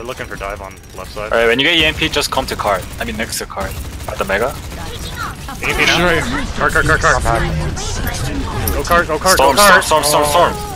They're looking for dive on left side. Alright, when you get EMP, just come to card. I mean, next to card. At the mega. EMP now. Cart, cart, cart, cart. Go cart, go cart, Storm, go cart. storm, storm, storm, storm.